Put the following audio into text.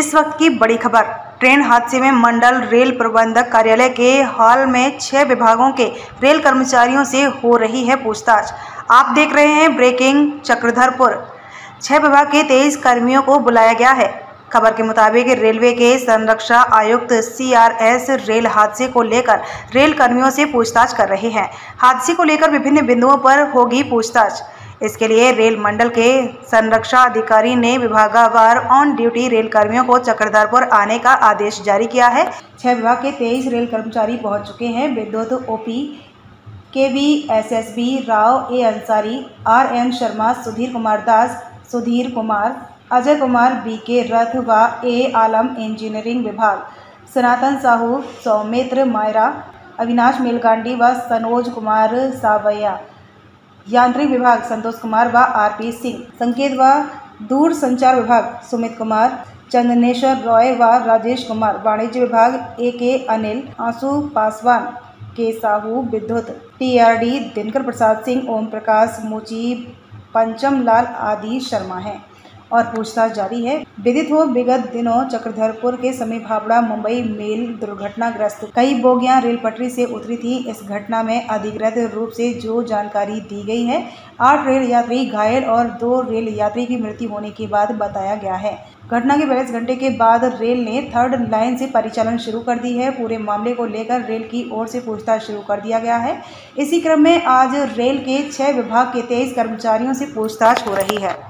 इस वक्त की बड़ी खबर। ट्रेन हादसे में मंडल रेल प्रबंधक कार्यालय के हॉल में छह विभागों के रेल कर्मचारियों से हो रही है पूछताछ। आप देख रहे हैं ब्रेकिंग चक्रधरपुर। छह विभाग के तेईस कर्मियों को बुलाया गया है। खबर के मुताबिक रेलवे के संरक्षा आयुक्त सीआरएस रेल हादसे को लेकर रेल कर्मियों से पूछताछ कर रहे हैं। हादसे को लेकर विभिन्न बिंदुओं पर होगी पूछताछ। इसके लिए रेल मंडल के संरक्षा अधिकारी ने विभागावार ऑन ड्यूटी रेल कर्मियों को चक्रधरपुर आने का आदेश जारी किया है। छह विभाग के तेईस रेल कर्मचारी पहुँच चुके हैं। विद्युत O P K V S S B Rao, A Ansari, R N Sharma, Sudhir Kumar Das, Sudhir Kumar, Ajay Kumar, B K Rath व ए आलम इंजीनियरिंग विभाग, सनातन साहू, सौमित्र मायरा, अविनाश मेलकांडी व सनोज कुमार सावैया। यांत्रिक विभाग संतोष कुमार व आर पी सिंह. संकेत व दूर संचार विभाग सुमित कुमार, चंदनेश्वर रॉय व राजेश कुमार, वाणिज्य विभाग ए के अनिल, आँसू पासवान, के साहू विद्युत T R D Dinkar Prasad Singh Om Prakash Muchi Pancham Lal आदि शर्मा हैं। और पूछताछ जारी है। विदित हो, विगत दिनों चक्रधरपुर के समीप हावड़ा, मुंबई मेल दुर्घटनाग्रस्त कई बोगियाँ रेल पटरी से उतरी थी। इस घटना में अधिकृत रूप से जो जानकारी दी गई है, आठ रेल यात्री घायल और दो रेल यात्री की मृत्यु होने के बाद बताया गया है। घटना के बयालीस घंटे के बाद रेल ने थर्ड लाइन से परिचालन शुरू कर दी है। पूरे मामले को लेकर रेल की ओर से पूछताछ शुरू कर दिया गया है। इसी क्रम में आज रेल के छह विभाग के तेईस कर्मचारियों से पूछताछ हो रही है।